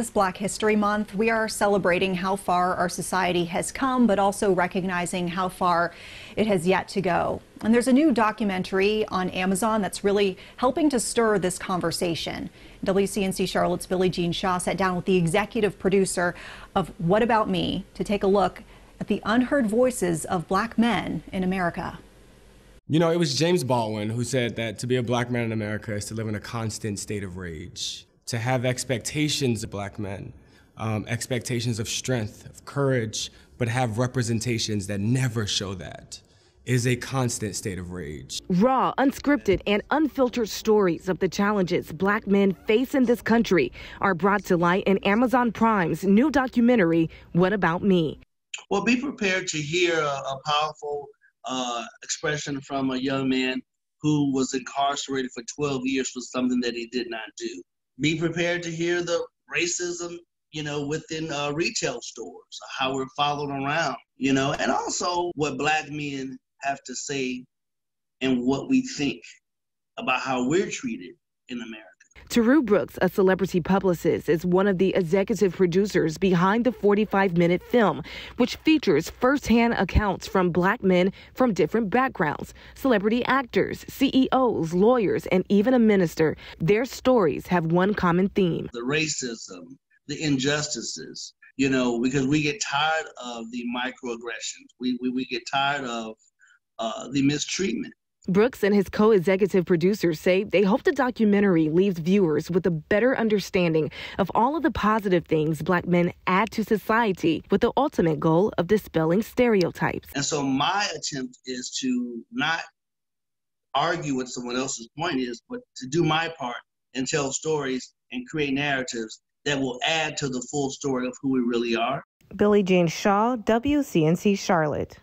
This Black History Month, we are celebrating how far our society has come, but also recognizing how far it has yet to go. And there's a new documentary on Amazon that's really helping to stir this conversation. WCNC Charlotte's Billie Jean Shaw sat down with the executive producer of What About Me to take a look at the unheard voices of black men in America. You know, it was James Baldwin who said that to be a black man in America is to live in a constant state of rage to have expectations of black men, um, expectations of strength, of courage, but have representations that never show that is a constant state of rage. Raw, unscripted, and unfiltered stories of the challenges black men face in this country are brought to light in Amazon Prime's new documentary, What About Me? Well, be prepared to hear a, a powerful uh, expression from a young man who was incarcerated for 12 years for something that he did not do be prepared to hear the racism you know within uh, retail stores how we're followed around you know and also what black men have to say and what we think about how we're treated in america Taroue Brooks, a celebrity publicist, is one of the executive producers behind the 45 minute film, which features firsthand accounts from black men from different backgrounds celebrity actors, CEOs, lawyers, and even a minister. Their stories have one common theme the racism, the injustices, you know, because we get tired of the microaggressions, we, we, we get tired of uh, the mistreatment. Brooks and his co executive producers say they hope the documentary leaves viewers with a better understanding of all of the positive things black men add to society with the ultimate goal of dispelling stereotypes. And so, my attempt is to not argue what someone else's point is, but to do my part and tell stories and create narratives that will add to the full story of who we really are. Billie Jean Shaw, WCNC Charlotte.